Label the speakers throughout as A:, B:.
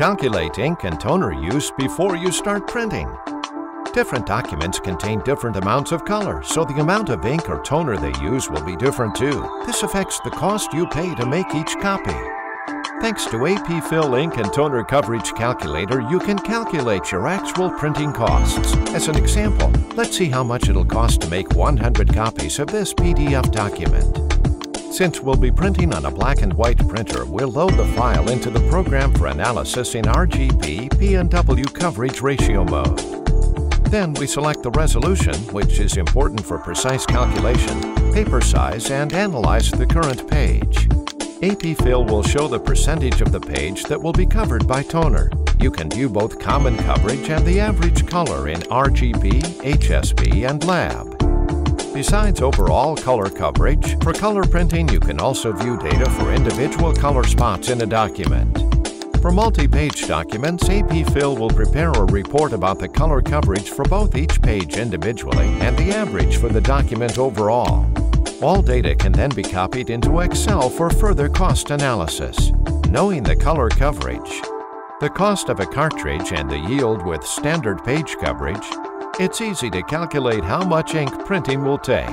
A: Calculate ink and toner use before you start printing. Different documents contain different amounts of color, so the amount of ink or toner they use will be different too. This affects the cost you pay to make each copy. Thanks to AP Fill Ink and Toner Coverage Calculator, you can calculate your actual printing costs. As an example, let's see how much it'll cost to make 100 copies of this PDF document. Since we'll be printing on a black and white printer, we'll load the file into the program for analysis in RGB B&W coverage ratio mode. Then we select the resolution, which is important for precise calculation, paper size, and analyze the current page. AP Fill will show the percentage of the page that will be covered by toner. You can view both common coverage and the average color in RGB, HSB, and Lab. Besides overall color coverage, for color printing you can also view data for individual color spots in a document. For multi-page documents, AP Fill will prepare a report about the color coverage for both each page individually and the average for the document overall. All data can then be copied into Excel for further cost analysis. Knowing the color coverage, the cost of a cartridge and the yield with standard page coverage, it's easy to calculate how much ink printing will take.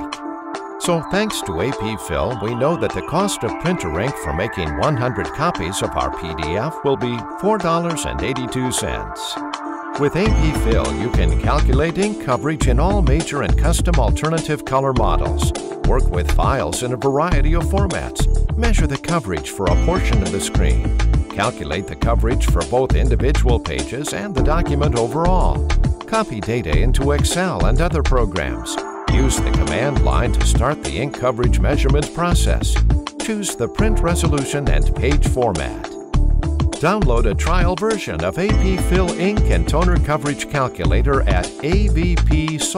A: So thanks to AP Fill, we know that the cost of printer ink for making 100 copies of our PDF will be $4.82. With AP Fill, you can calculate ink coverage in all major and custom alternative color models, work with files in a variety of formats, measure the coverage for a portion of the screen, calculate the coverage for both individual pages and the document overall, copy data into Excel and other programs, use the command line to start the ink coverage measurement process, choose the print resolution and page format. Download a trial version of AP Fill Ink and Toner Coverage Calculator at avpsoft.com.